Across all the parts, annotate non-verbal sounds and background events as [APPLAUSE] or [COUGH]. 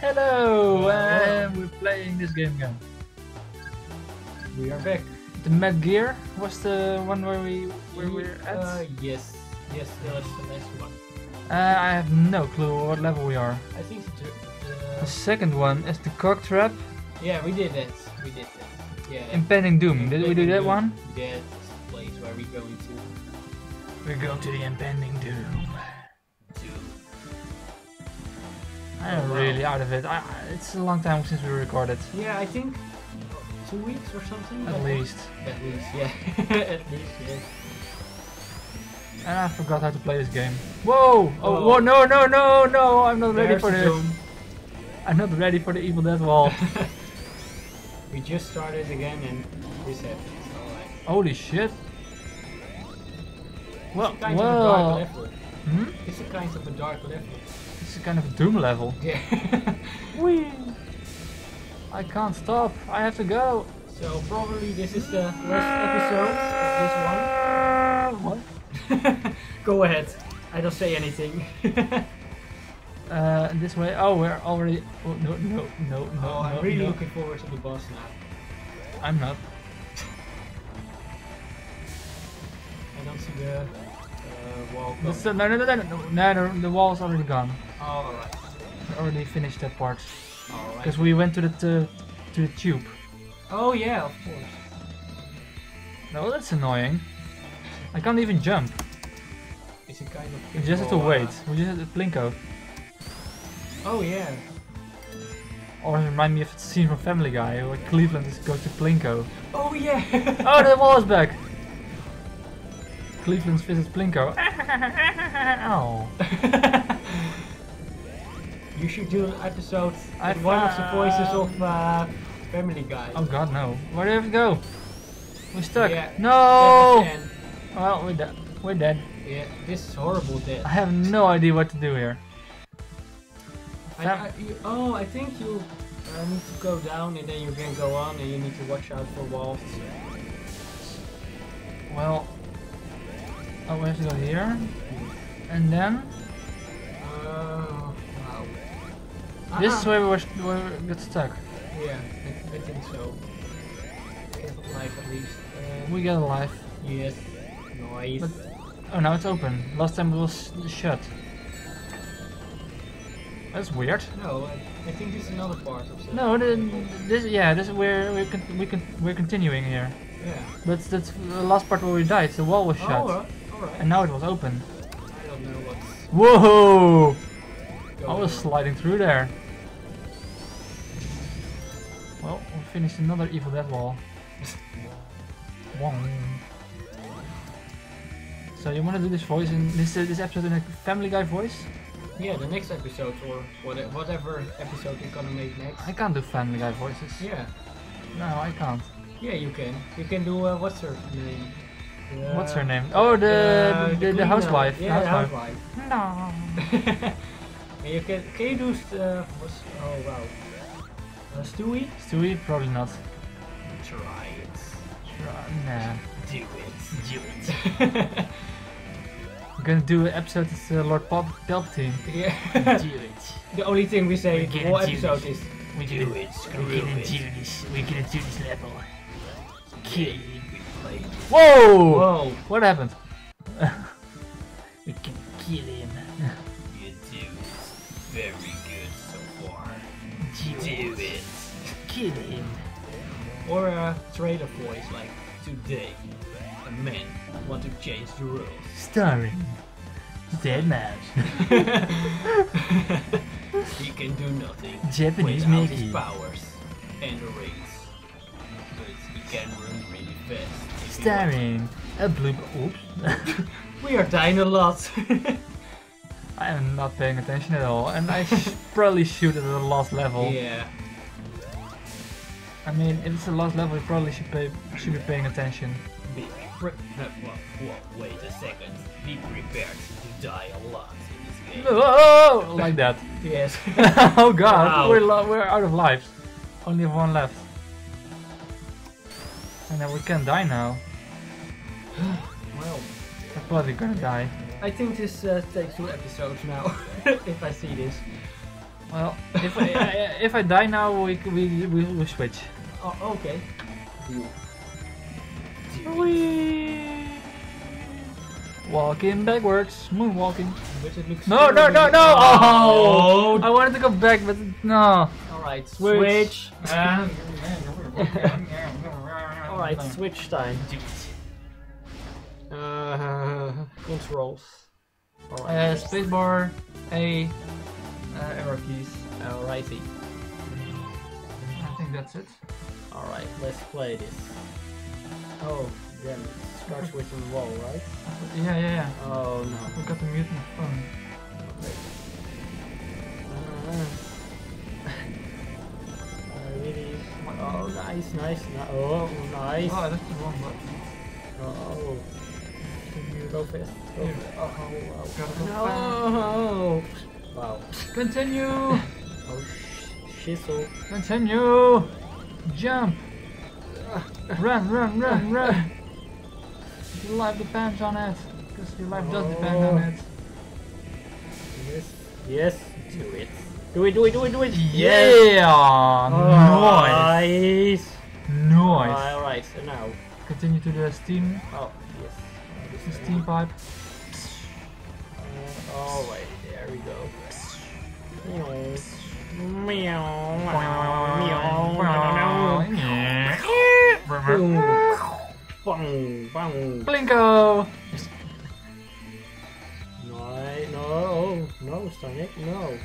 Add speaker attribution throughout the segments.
Speaker 1: Hello,
Speaker 2: Hello.
Speaker 1: and we're playing this game again.
Speaker 2: We are back.
Speaker 1: The Mad Gear was the one where we where we're at.
Speaker 2: Uh, yes, yes, that was the last one.
Speaker 1: Uh, I have no clue what level we are.
Speaker 2: I think the,
Speaker 1: The
Speaker 2: the
Speaker 1: second one is the Cog Trap,
Speaker 2: yeah, we did that. We did that. Yeah.
Speaker 1: Impending Doom. Did we do that one?
Speaker 2: That's the place where we go into.
Speaker 1: We go to the Impending Doom.
Speaker 2: Doom.
Speaker 1: I'm really out of it. I, it's a long time since we recorded.
Speaker 2: Yeah, I think two weeks or something.
Speaker 1: At least.
Speaker 2: At least, yeah. [LAUGHS] At least, yeah.
Speaker 1: And I forgot how to play this game. Whoa! Oh,
Speaker 2: Oh.
Speaker 1: whoa, no, no, no, no! I'm not ready for this.
Speaker 2: Doom.
Speaker 1: I'm not ready for the Evil Dead wall. [LAUGHS]
Speaker 2: we just started again and happens. Alright.
Speaker 1: Holy shit! Well,
Speaker 2: It's a kind of a dark
Speaker 1: well,
Speaker 2: level.
Speaker 1: hmm?
Speaker 2: It's a kind of a dark level.
Speaker 1: It's a kind of a Doom level.
Speaker 2: Yeah. [LAUGHS]
Speaker 1: Whee! I can't stop. I have to go.
Speaker 2: so probably this is the last episode of this one. [LAUGHS] What? [LAUGHS] Go ahead. I don't say anything.
Speaker 1: Uh, this way. Oh, we're already. Oh, no, no, no, no.
Speaker 2: oh, I'm
Speaker 1: no,
Speaker 2: really
Speaker 1: no.
Speaker 2: looking forward to the boss now.
Speaker 1: I'm not.
Speaker 2: I don't see the uh, wall.
Speaker 1: This,
Speaker 2: coming.
Speaker 1: no, no, no, no, no, no, the wall's already gone.
Speaker 2: Oh, alright.
Speaker 1: Already finished that part.
Speaker 2: Alright.
Speaker 1: Because we went to the to, to the tube.
Speaker 2: Oh yeah, of course.
Speaker 1: No, that's annoying. I can't even jump.
Speaker 2: It's a kind of.
Speaker 1: We just have to
Speaker 2: typical,
Speaker 1: wait.
Speaker 2: uh,
Speaker 1: We just have to plinko.
Speaker 2: Oh yeah.
Speaker 1: Or remind me of the scene from Family Guy where Cleveland is goes to plinko.
Speaker 2: Oh yeah.
Speaker 1: Oh, the wall is back. Cleveland visits plinko. [LAUGHS] oh.
Speaker 2: you should do an episode
Speaker 1: I
Speaker 2: with one of the voices of uh, Family Guy.
Speaker 1: Oh God, no. Where do we go? We're stuck.
Speaker 2: Yeah.
Speaker 1: No.
Speaker 2: And,
Speaker 1: Well, we're dead. We're dead.
Speaker 2: yeah, this is horrible. Death.
Speaker 1: I have no idea what to do here.
Speaker 2: I, I, you, oh, I think you uh, need to go down and then you can go on and you need to watch out for walls.
Speaker 1: Well. Oh, we have to go here. And then
Speaker 2: Oh, wow.
Speaker 1: this is where we, where we got stuck.
Speaker 2: Yeah, I, I think so. Get life at least. Uh,
Speaker 1: We get a life.
Speaker 2: yes. Nice.
Speaker 1: But- Oh, now it's open. Last time it was shut. That's weird.
Speaker 2: no, I, I think this is another part of the.
Speaker 1: No, the, this yeah, this is where we can we can we're continuing here.
Speaker 2: Yeah.
Speaker 1: But that's the last part where we died. The wall was shut,
Speaker 2: Oh, alright. Alright.
Speaker 1: and now it was open.
Speaker 2: I don't know what's
Speaker 1: Whoa! I was sliding through there. Well, we finished another Evil Dead wall. [LAUGHS] Wong. So you want to do this voice in this uh, this episode in a Family Guy voice?
Speaker 2: Yeah, the next episode or whatever episode you're gonna make next.
Speaker 1: I can't do Family Guy voices.
Speaker 2: Yeah.
Speaker 1: No, I can't.
Speaker 2: Yeah, you can. You can do uh, what's her name? Uh,
Speaker 1: What's her name? Oh, the the, the,
Speaker 2: cleaner.
Speaker 1: housewife.
Speaker 2: Yeah, the
Speaker 1: housewife.
Speaker 2: housewife.
Speaker 1: No. [LAUGHS]
Speaker 2: you can can you do uh, what's oh wow. Uh, Stewie?
Speaker 1: Stewie, probably not.
Speaker 2: Try it.
Speaker 1: Uh, Nah.
Speaker 2: Do it. Do it. [LAUGHS]
Speaker 1: We're gonna do an episode as uh, Lord Pal- Palpatine.
Speaker 2: yeah. [LAUGHS]
Speaker 1: do it.
Speaker 2: the only thing we say
Speaker 1: We're
Speaker 2: the
Speaker 1: gonna
Speaker 2: whole
Speaker 1: do
Speaker 2: episode
Speaker 1: this.
Speaker 2: is
Speaker 1: We
Speaker 2: do it. Screw
Speaker 1: We're gonna
Speaker 2: it.
Speaker 1: do this. We're gonna do this level.
Speaker 2: Kill. We.
Speaker 1: Whoa!
Speaker 2: Whoa.
Speaker 1: What happened? we can kill him.
Speaker 2: You do it. Very good so far.
Speaker 1: Do
Speaker 2: Do it.
Speaker 1: Kill him.
Speaker 2: Or uh, a traitor voice like today. A man want to change the rules.
Speaker 1: Starring Dead Man. [LAUGHS]
Speaker 2: he can do nothing
Speaker 1: Japanese
Speaker 2: without
Speaker 1: Mickey.
Speaker 2: his powers and the rings. But he can run really fast. If he
Speaker 1: Starring a blue. Oops. [LAUGHS]
Speaker 2: We are dying a lot. [LAUGHS]
Speaker 1: I am not paying attention at all, and I sh- [LAUGHS] probably shoot at the last level.
Speaker 2: yeah.
Speaker 1: I mean, if it's the last level, you probably should pay should be paying attention.
Speaker 2: Be pre- no, whoa, whoa, wait a second. Be prepared to die a lot in this game.
Speaker 1: Oh, oh, oh, oh, like that.
Speaker 2: Yes.
Speaker 1: oh god,
Speaker 2: Wow.
Speaker 1: we're lo- we're out of lives. Only one left. And then we can die now.
Speaker 2: Well,
Speaker 1: We're probably gonna die.
Speaker 2: I think this uh, takes two episodes now. [LAUGHS] if I see this.
Speaker 1: Well, if I, I if I die now, we c- we we, we switch.
Speaker 2: Oh, okay. Deal.
Speaker 1: Whee! Walking backwards, moonwalking.
Speaker 2: But it looks
Speaker 1: No, no, no, no!
Speaker 2: Oh!
Speaker 1: I wanted to go back, but no.
Speaker 2: Alright,
Speaker 1: Switch.
Speaker 2: switch. [LAUGHS] Alright, switch time. [LAUGHS] Uh, [LAUGHS] controls.
Speaker 1: Uh, spacebar, A, uh, arrow keys.
Speaker 2: Alrighty.
Speaker 1: I think that's it.
Speaker 2: Alright, let's play this. Oh, then it starts with a wall, right?
Speaker 1: Yeah, yeah, yeah.
Speaker 2: Oh no.
Speaker 1: I forgot to mute my phone.
Speaker 2: Okay. [LAUGHS] Uh, really. Oh, nice, nice. ni- Oh, nice.
Speaker 1: Oh, that's the wrong button.
Speaker 2: Oh. Go fast. Go fast. Oh, oh, oh,
Speaker 1: Gotta go
Speaker 2: oh. No. Wow.
Speaker 1: Continue!
Speaker 2: Oh, sh- shizzle.
Speaker 1: Continue! Jump! Run, run, run, run! Your life depends on it. Because your life does depend on
Speaker 2: Oh.
Speaker 1: it.
Speaker 2: Yes. Yes. Do it. Do it, do it, do it, do it.
Speaker 1: Yeah! Nice!
Speaker 2: Nice.
Speaker 1: Nice!
Speaker 2: Alright, so now.
Speaker 1: Continue to the steam,
Speaker 2: Oh,
Speaker 1: steam pipe.
Speaker 2: Alright, there we go. Meow. Meow. Meow. Meow. Boom. Bang.
Speaker 1: Blinko!
Speaker 2: No, no, no, Sonic, no.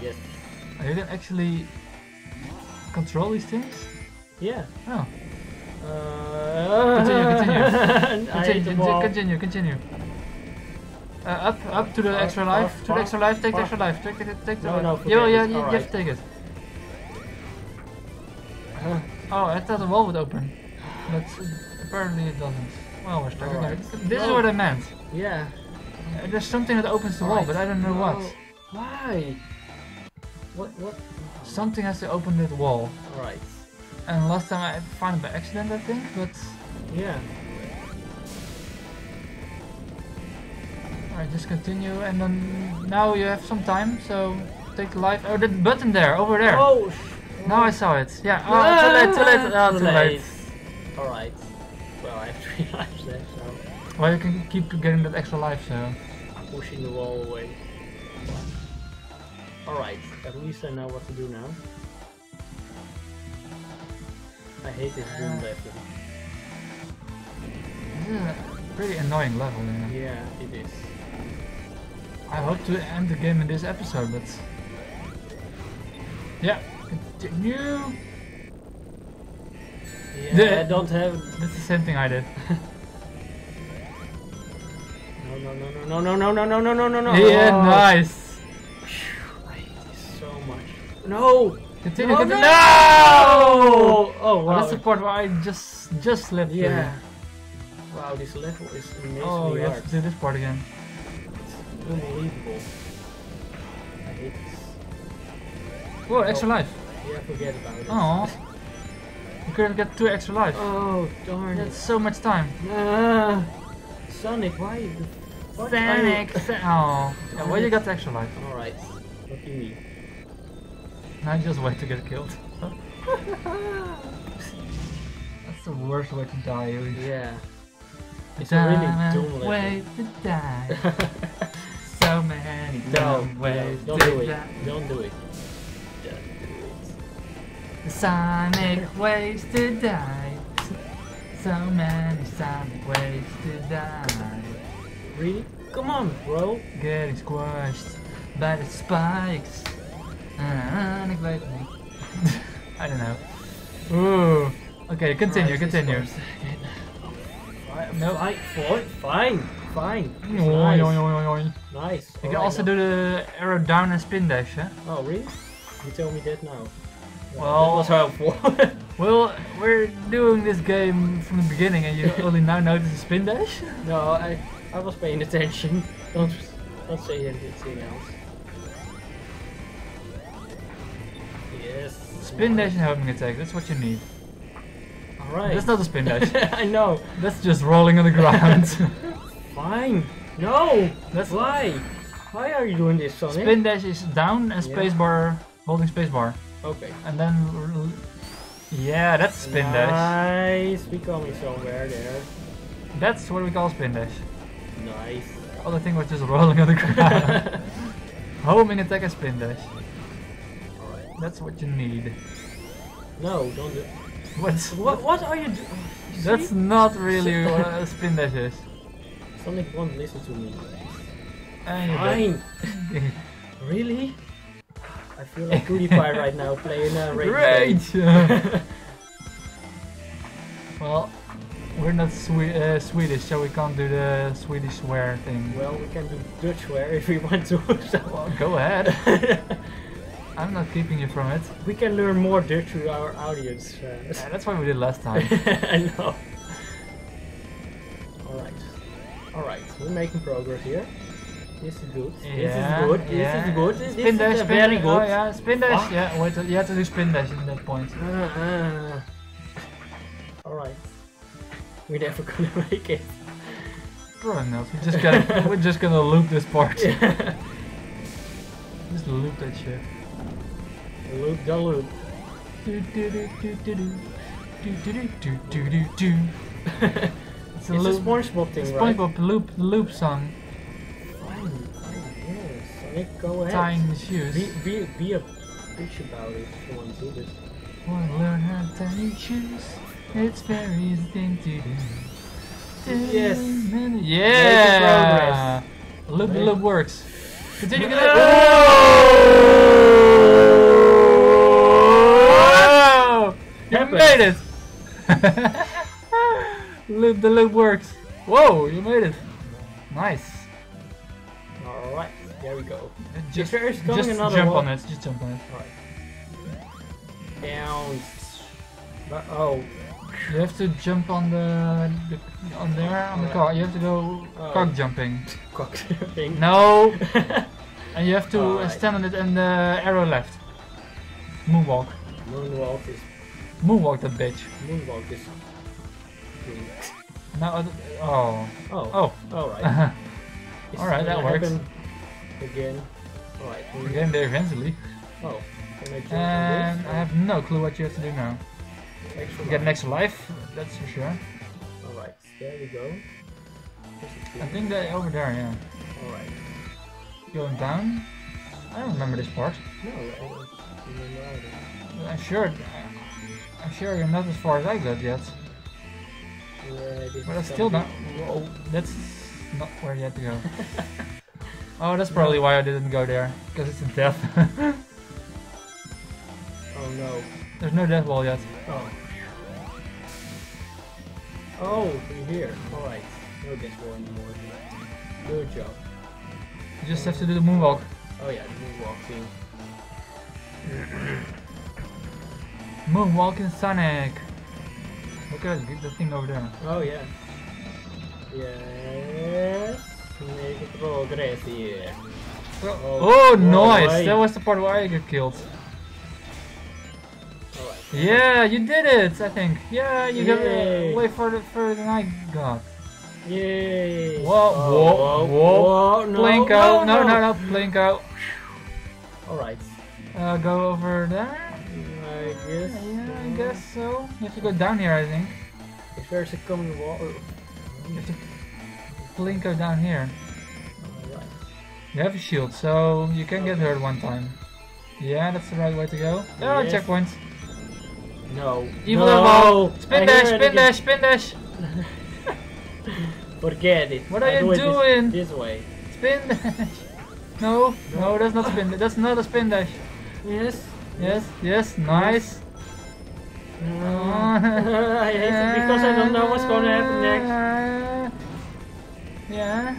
Speaker 2: Yes.
Speaker 1: Oh, you actually control these things?
Speaker 2: Yeah.
Speaker 1: Oh.
Speaker 2: Uh,
Speaker 1: Continue, continue. [LAUGHS]
Speaker 2: I hate the
Speaker 1: Continue, continue, continue. Uh, up, up to the extra life, to the extra life, take the extra life, take it, take the
Speaker 2: No, no,
Speaker 1: yeah, yeah,
Speaker 2: it,
Speaker 1: yeah, you have to take it. Oh, I thought the wall would open, but apparently it doesn't. Well, we're stuck again. This is what I meant.
Speaker 2: yeah.
Speaker 1: Uh, There's something that opens the wall, but I don't know what.
Speaker 2: Why? What? What?
Speaker 1: Something has to open that wall.
Speaker 2: Alright.
Speaker 1: And last time I found it by accident, I think, but...
Speaker 2: Yeah.
Speaker 1: Alright, just continue, and then now you have some time, so take the life. Oh, that button there, over there.
Speaker 2: Oh. sh-
Speaker 1: Now I saw it. Yeah. Oh, too late, too late. Oh, too late.
Speaker 2: Alright. Well, I have three lives left, so
Speaker 1: Well, you can keep getting that extra life, so.
Speaker 2: I'm pushing the wall away. Alright, at least I know what to do now. I hate this boom
Speaker 1: Uh.
Speaker 2: level.
Speaker 1: This is a pretty annoying level, you.
Speaker 2: Yeah, it is.
Speaker 1: I hope to end the game in this episode, but. Yeah, continue!
Speaker 2: Yeah,
Speaker 1: The-
Speaker 2: I don't have.
Speaker 1: That's the same thing I did.
Speaker 2: No, no, no, no, no, no, no, no, no, no, no, no.
Speaker 1: Yeah,
Speaker 2: Oh.
Speaker 1: nice!
Speaker 2: I hate this so much. No!
Speaker 1: Continue,
Speaker 2: No,
Speaker 1: continue!
Speaker 2: no!
Speaker 1: No!
Speaker 2: Oh, wow.
Speaker 1: that's the part where I just just slipped through.
Speaker 2: Yeah. Wow, this level is amazingly
Speaker 1: Oh, you
Speaker 2: hard.
Speaker 1: have to do this part again.
Speaker 2: It's unbelievable. I hate this.
Speaker 1: Whoa, extra
Speaker 2: Oh.
Speaker 1: life.
Speaker 2: Yeah, forget about it.
Speaker 1: Oh. You couldn't get two extra life.
Speaker 2: Oh, darn
Speaker 1: That's so much time.
Speaker 2: Ah, Sonic, why? the- are you-
Speaker 1: Sonic! Oh. [LAUGHS] Yeah, well, you got the extra life.
Speaker 2: Alright, what do
Speaker 1: Now just wait to get killed. [LAUGHS] That's the worst way to die.
Speaker 2: Yeah. It's a really
Speaker 1: Dumb way to die. [LAUGHS] so many dumb
Speaker 2: no,
Speaker 1: ways
Speaker 2: don't
Speaker 1: to
Speaker 2: do it.
Speaker 1: die.
Speaker 2: Don't do it. Don't do it.
Speaker 1: Sonic ways to die. So many Sonic ways to die.
Speaker 2: Really? Come on, bro.
Speaker 1: Getting squashed by the spikes. Ah, Weet. I don't know. Ooh. Okay, continue,
Speaker 2: this
Speaker 1: continue.
Speaker 2: goes again. Fine, fine, fine, fine, fine. It's
Speaker 1: Oi,
Speaker 2: nice.
Speaker 1: oi, oi, oi.
Speaker 2: Nice.
Speaker 1: You can also
Speaker 2: now-
Speaker 1: do the arrow down and spin dash, huh?
Speaker 2: Oh, really? You tell me that now.
Speaker 1: Well-
Speaker 2: that was helpful. [LAUGHS]
Speaker 1: Well, we're doing this game from the beginning and you [LAUGHS] only now notice the spin dash?
Speaker 2: no, I I was paying attention. [LAUGHS] Don't don't say anything else.
Speaker 1: Spin dash and homing attack, that's what you need.
Speaker 2: All right.
Speaker 1: That's not a spin dash. [LAUGHS]
Speaker 2: I know.
Speaker 1: That's just rolling on the ground. [LAUGHS]
Speaker 2: Fine. No.
Speaker 1: That's-
Speaker 2: why. Why are you doing this, Sonic?
Speaker 1: Spin dash is down and
Speaker 2: Yeah.
Speaker 1: spacebar, holding spacebar.
Speaker 2: Okay.
Speaker 1: And then, yeah, that's spin dash.
Speaker 2: Nice. We coming somewhere there.
Speaker 1: That's what we call spin dash.
Speaker 2: Nice.
Speaker 1: Other thing was just rolling on the [LAUGHS] ground. Homing attack and spin dash. That's what you need.
Speaker 2: No, don't do.
Speaker 1: What's
Speaker 2: What? What are you doing?
Speaker 1: That's not really what a spin dash is.
Speaker 2: Sonic won't listen to me. Fine. [LAUGHS] really? I feel like [LAUGHS] PewDiePie right now playing a uh,
Speaker 1: Great! [LAUGHS] well, we're not Swe- uh, Swedish, so we can't do the Swedish swear thing.
Speaker 2: Well, we can do Dutch swear if we want to. So.
Speaker 1: Well, go ahead. I'm not keeping you from it.
Speaker 2: we can learn more Dutch to our audience. Uh,
Speaker 1: Yeah, that's what we did last time. [LAUGHS]
Speaker 2: I know. Alright. Alright, we're making progress here. This is good.
Speaker 1: yeah,
Speaker 2: this is good. This is good. This,
Speaker 1: Spin dash,
Speaker 2: is
Speaker 1: spin
Speaker 2: very good.
Speaker 1: Oh yeah, spin dash. Yeah, wait, you have to do spin dash at that point.
Speaker 2: Uh-uh. Alright. We're never [LAUGHS] gonna make it.
Speaker 1: Probably not. We're just gonna, we're just gonna loop this part. [LAUGHS]
Speaker 2: Yeah.
Speaker 1: Just loop that shit.
Speaker 2: Loop da loop.
Speaker 1: Do do do It's a, loop.
Speaker 2: SpongeBob thing, right?
Speaker 1: SpongeBob loop loop song.
Speaker 2: Fine, yes. Nick, go ahead.
Speaker 1: Tying the shoes.
Speaker 2: Be be be a bitch about it if you want to do this.
Speaker 1: Wanna learn how to tie shoes? It's very easy thing to do.
Speaker 2: Yes.
Speaker 1: Yeah. Loop loop works. Continue. You made it. [LAUGHS] loop the loop works. Whoa! You made it. Nice.
Speaker 2: Alright, there we go.
Speaker 1: Just,
Speaker 2: there is coming
Speaker 1: just jump on it. Just jump on it.
Speaker 2: Alright. Down. But, oh,
Speaker 1: You have to jump on the, the on there on the car. You have to go
Speaker 2: Oh.
Speaker 1: cock jumping. [LAUGHS]
Speaker 2: cock jumping.
Speaker 1: No, [LAUGHS] and you have to uh,
Speaker 2: Alright.
Speaker 1: stand on it and the arrow left. Moonwalk.
Speaker 2: Moonwalk is.
Speaker 1: Moonwalk the bitch.
Speaker 2: Moonwalk is.
Speaker 1: Now, uh, oh,
Speaker 2: Oh.
Speaker 1: oh.
Speaker 2: All right. [LAUGHS]
Speaker 1: all right,
Speaker 2: that
Speaker 1: works.
Speaker 2: Again. Alright.
Speaker 1: We're getting there eventually.
Speaker 2: Oh. I
Speaker 1: And I have no clue what you have to do now.
Speaker 2: this? Extra
Speaker 1: You get an
Speaker 2: life.
Speaker 1: extra life, that's for sure.
Speaker 2: Alright, there we go.
Speaker 1: I think that over there, yeah.
Speaker 2: Alright.
Speaker 1: Going down. I don't remember this part.
Speaker 2: No, I don't remember either.
Speaker 1: I'm sure. I'm sure you're not as far as I got yet.
Speaker 2: Yeah,
Speaker 1: But that's still not. Whoa, oh, that's not where you have to go. [LAUGHS] oh, that's probably why I didn't go there. Because it's in death. [LAUGHS]
Speaker 2: Oh no.
Speaker 1: There's no death wall yet.
Speaker 2: Oh. Oh, we're here. Alright. No death wall anymore. Good job.
Speaker 1: You just have to do the moonwalk.
Speaker 2: Oh yeah, the moonwalk thing. [CLEARS THROAT]
Speaker 1: Moonwalking Sonic. Look at the thing over there.
Speaker 2: Oh yeah. Yes. Make progress here.
Speaker 1: Oh,
Speaker 2: Oh,
Speaker 1: nice!
Speaker 2: right.
Speaker 1: That was the part where I get killed.
Speaker 2: Alright.
Speaker 1: Yeah, you did it, I think. Yeah, you got
Speaker 2: Yay.
Speaker 1: uh, way further, further than I got.
Speaker 2: Yay!
Speaker 1: Whoa, whoa, whoa.
Speaker 2: no,
Speaker 1: out! no, no, no, Blink out!
Speaker 2: Alright.
Speaker 1: Uh, go over there.
Speaker 2: Guess.
Speaker 1: Yeah, I guess so. You have to go down here, I think.
Speaker 2: If there's a common wall.
Speaker 1: Oh, you have to Plinko down here.
Speaker 2: Alright.
Speaker 1: You have a shield, so you can get hurt one time. Yeah, that's the right way to go. Oh,
Speaker 2: Yes.
Speaker 1: checkpoint.
Speaker 2: No.
Speaker 1: Evil
Speaker 2: no.
Speaker 1: Spin
Speaker 2: I
Speaker 1: dash, spin dash, spin [LAUGHS] dash.
Speaker 2: Forget it.
Speaker 1: What are
Speaker 2: I
Speaker 1: you
Speaker 2: do
Speaker 1: doing?
Speaker 2: This, this way.
Speaker 1: Spin [LAUGHS] dash. No, no, that's not spin. That's not a spin dash.
Speaker 2: Yes.
Speaker 1: Yes, yes, nice.
Speaker 2: I because I don't know what's gonna happen next.
Speaker 1: Yeah,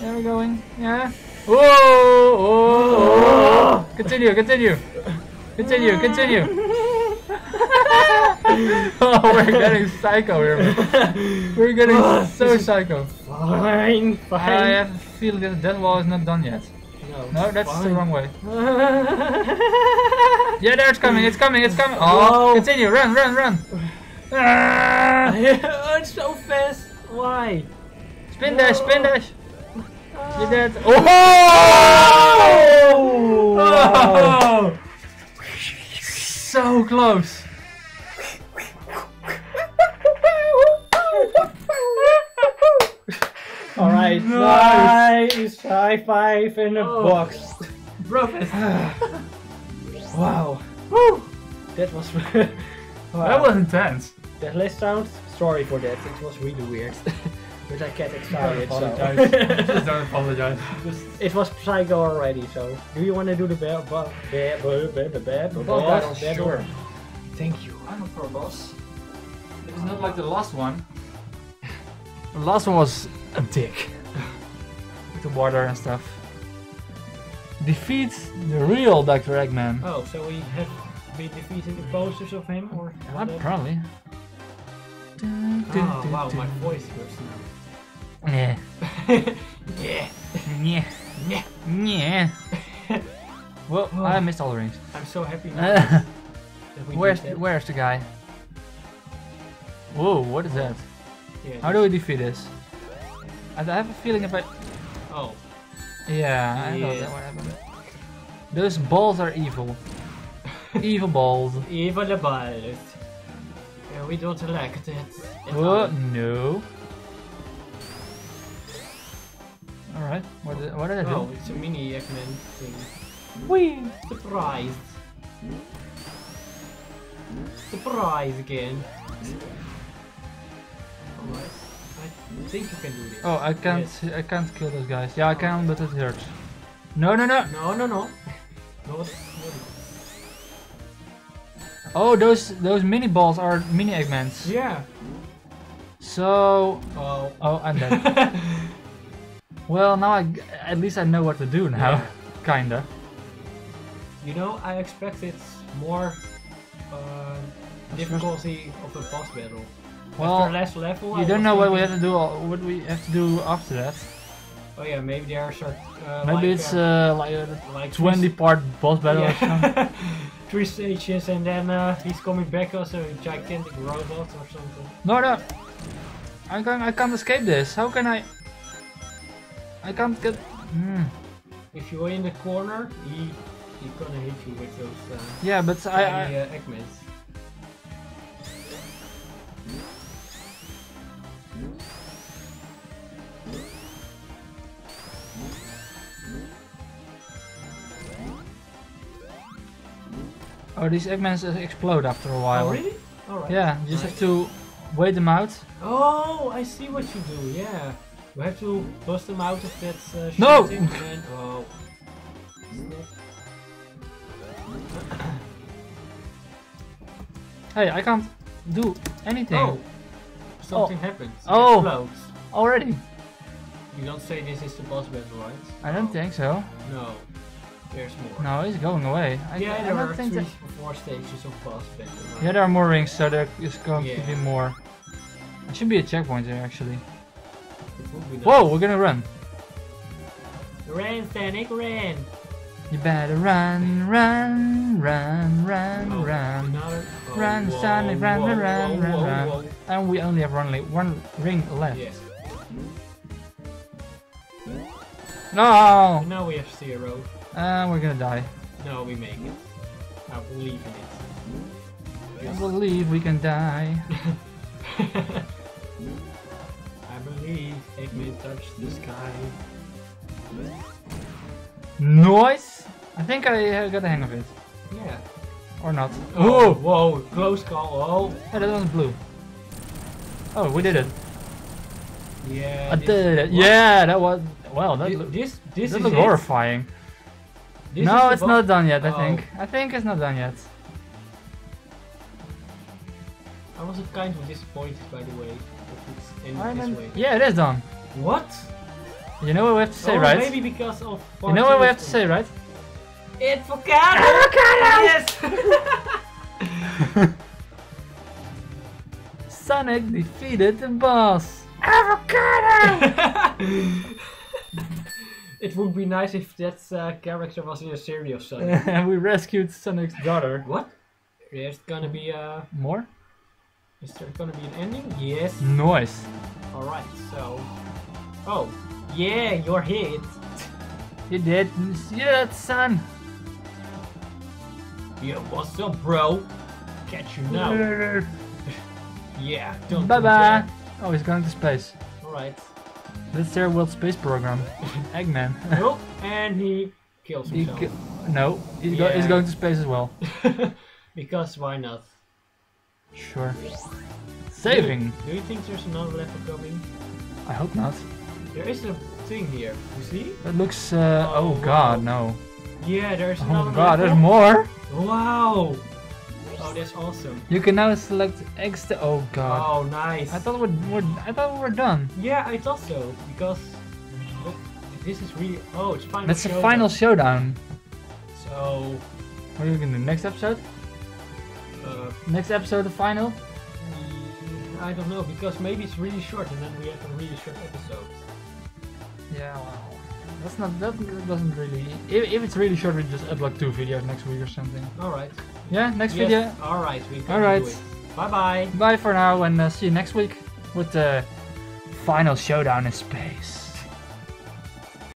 Speaker 1: yeah, we're going. Yeah. Whoa! whoa, whoa. Continue, continue. Continue, continue. [LAUGHS] oh, we're getting psycho here. We're getting
Speaker 2: Oh,
Speaker 1: so psycho.
Speaker 2: Fine, fine.
Speaker 1: I have a feeling that that wall is not done yet.
Speaker 2: No,
Speaker 1: No, that's the wrong way. Yeah, there it's coming, it's coming, it's coming. Oh,
Speaker 2: Whoa.
Speaker 1: continue, run, run, run. [LAUGHS]
Speaker 2: Oh, it's so fast. Why?
Speaker 1: spin dash, spin dash. You're dead. Oh!
Speaker 2: Oh! oh! [LAUGHS]
Speaker 1: So close.
Speaker 2: Alright,
Speaker 1: Nice.
Speaker 2: nice! High five in the
Speaker 1: Oh.
Speaker 2: box.
Speaker 1: Bro,
Speaker 2: Wow,
Speaker 1: Woo!
Speaker 2: that was. wow.
Speaker 1: That was intense.
Speaker 2: That last sound, sorry for that, it was really weird. but I get excited,
Speaker 1: Don't
Speaker 2: so.
Speaker 1: apologize. Just don't apologize.
Speaker 2: it was Psycho already, so. Do you want to do the bell? Bell, bell, bell, bell, bell, bell,
Speaker 1: Boss battle,
Speaker 2: bell?
Speaker 1: sure.
Speaker 2: Thank you.
Speaker 1: I'm up for a boss. It is not like the last one. The last one was a dick. With the water and stuff. Defeat the real Dr. Eggman.
Speaker 2: Oh, so we have we defeated the posters of him, or?
Speaker 1: Uh, probably.
Speaker 2: Oh, wow, my voice goes now. [LAUGHS] yeah.
Speaker 1: Yeah.
Speaker 2: Yeah.
Speaker 1: Yeah. Well,
Speaker 2: Oh.
Speaker 1: I missed all the rings.
Speaker 2: I'm so happy [LAUGHS] now that we
Speaker 1: where's where's the guy? Whoa, what is that?
Speaker 2: Yeah,
Speaker 1: How do we defeat this? I I have a feeling if I
Speaker 2: Oh,
Speaker 1: Yeah, I know that what happened. Those balls are evil. [LAUGHS] evil balls.
Speaker 2: Evil bullet. Yeah, we don't like that. at
Speaker 1: Oh, no. Alright, what did, what did I do?
Speaker 2: Oh, it's a mini Eggman thing.
Speaker 1: Whee!
Speaker 2: Surprise! Surprise again! I think you can do this.
Speaker 1: Oh, I can't, I can't kill those guys. Yeah, I can, but it hurts. No, no, no!
Speaker 2: No, no, no!
Speaker 1: Oh, those those mini balls are mini Eggmans.
Speaker 2: Yeah!
Speaker 1: So,
Speaker 2: Oh.
Speaker 1: oh, I'm dead. [LAUGHS] well, now I at least I know what to do now.
Speaker 2: Yeah. [LAUGHS]
Speaker 1: Kinda.
Speaker 2: You know, I expected more uh, difficulty of a boss battle.
Speaker 1: Well,
Speaker 2: After last level, I
Speaker 1: You don't know what we have to do. What we have to do after that.
Speaker 2: Oh yeah, maybe there are sort. Uh,
Speaker 1: Maybe
Speaker 2: like,
Speaker 1: it's
Speaker 2: uh,
Speaker 1: uh, like a
Speaker 2: like
Speaker 1: 20 part boss battle
Speaker 2: yeah. three stages, [LAUGHS] and then uh, he's coming back as a gigantic robot or something.
Speaker 1: No, no. I can't. I can't escape this. How can I? I can't get. Hmm.
Speaker 2: If you're in the corner, he he's gonna hit you with those uh,
Speaker 1: Yeah, but I. I
Speaker 2: uh, Eggmans.
Speaker 1: Oh, these Eggmans explode after a while.
Speaker 2: Oh really? Alright.
Speaker 1: Yeah, you just
Speaker 2: Nice.
Speaker 1: have to wait them out.
Speaker 2: Oh, I see what you do. Yeah, you have to bust them out of that. Uh,
Speaker 1: No!
Speaker 2: and oh. [COUGHS]
Speaker 1: Hey, I can't do anything
Speaker 2: Oh, something happens. It
Speaker 1: Oh.
Speaker 2: explodes.
Speaker 1: already.
Speaker 2: You don't say this is the boss battle, right?
Speaker 1: I don't
Speaker 2: Oh.
Speaker 1: think so.
Speaker 2: No, there's more.
Speaker 1: No, he's going away. I,
Speaker 2: yeah,
Speaker 1: I
Speaker 2: there are
Speaker 1: think
Speaker 2: three
Speaker 1: that.
Speaker 2: or four stages of boss battle. right?
Speaker 1: Yeah, there are more rings, so there is going to be more. There should be a checkpoint here, actually.
Speaker 2: It nice.
Speaker 1: Whoa, we're gonna run.
Speaker 2: Ran, Sonic, ran!
Speaker 1: You better run, run, run, run,
Speaker 2: Oh,
Speaker 1: run.
Speaker 2: Another. Oh,
Speaker 1: Run,
Speaker 2: whoa,
Speaker 1: Sonic, run,
Speaker 2: whoa,
Speaker 1: run,
Speaker 2: whoa,
Speaker 1: run, run.
Speaker 2: whoa.
Speaker 1: And we only have one, one ring left.
Speaker 2: Yes.
Speaker 1: No!
Speaker 2: Now we have zero.
Speaker 1: And we're gonna die.
Speaker 2: No, we make it. I believe in it.
Speaker 1: I believe we can die. [LAUGHS]
Speaker 2: I believe Eggman touch the sky.
Speaker 1: Noise! I think I uh, got the hang of it.
Speaker 2: Yeah.
Speaker 1: Or not.
Speaker 2: Oh, whoa, close call. Oh,
Speaker 1: that one's blue. Oh, we did it.
Speaker 2: yeah.
Speaker 1: I did it.
Speaker 2: what?
Speaker 1: Yeah, that was. Well, that,
Speaker 2: This, this is it?
Speaker 1: Horrifying.
Speaker 2: This
Speaker 1: no, it's not done yet, I
Speaker 2: Oh.
Speaker 1: think. I think it's not done yet.
Speaker 2: I was kind of disappointed, by the way, if it's in
Speaker 1: I
Speaker 2: this way.
Speaker 1: Yeah, it is done.
Speaker 2: What?
Speaker 1: You know what we have to say,
Speaker 2: oh,
Speaker 1: right?
Speaker 2: maybe because of.
Speaker 1: You know what we have to say, right?
Speaker 2: It's Volcano! Yes! [LAUGHS]
Speaker 1: Sonic defeated the boss. [LAUGHS] Avocado! [LAUGHS]
Speaker 2: it would be nice if that uh, character was in a series of Sonic.
Speaker 1: and we rescued Sonic's daughter.
Speaker 2: what? There's gonna be a.
Speaker 1: More?
Speaker 2: Is there gonna be an ending? Yes.
Speaker 1: Noise.
Speaker 2: Alright, so. Oh, yeah, you're hit.
Speaker 1: You did. See that, son?
Speaker 2: Yeah, what's up, bro? Catch you now. [LAUGHS] Yeah, don't
Speaker 1: Bye bye. Oh, he's going to space.
Speaker 2: Alright.
Speaker 1: That's their World Space Program. [LAUGHS] Eggman.
Speaker 2: oh, and he kills
Speaker 1: He
Speaker 2: himself.
Speaker 1: no, he's, go- he's going to space as well. [LAUGHS]
Speaker 2: because why not?
Speaker 1: Sure. Saving.
Speaker 2: Do you think there's another level coming?
Speaker 1: I hope not.
Speaker 2: There is a thing here. You see?
Speaker 1: That looks. Uh, oh,
Speaker 2: Oh,
Speaker 1: God,
Speaker 2: wow.
Speaker 1: no.
Speaker 2: Yeah, there's
Speaker 1: Oh
Speaker 2: another
Speaker 1: God, there's more.
Speaker 2: Wow. Oh, that's awesome.
Speaker 1: You can now select extra. Oh God.
Speaker 2: Oh, nice.
Speaker 1: I thought we're, we're I thought we were done.
Speaker 2: Yeah, I thought so because oh, this is really. Oh, it's final.
Speaker 1: That's the final showdown.
Speaker 2: So,
Speaker 1: What are you gonna do? Next episode?
Speaker 2: uh,
Speaker 1: Next episode, the final?
Speaker 2: I don't know because maybe it's really short and then we have a really short episode.
Speaker 1: Yeah, well. That's not. That doesn't really. If, if it's really short, we just upload two videos next week or something.
Speaker 2: All right.
Speaker 1: Yeah, next
Speaker 2: Yes,
Speaker 1: video.
Speaker 2: All right. We can
Speaker 1: All right.
Speaker 2: do it. Bye bye.
Speaker 1: Bye for now, and uh, see you next week with the final showdown in space.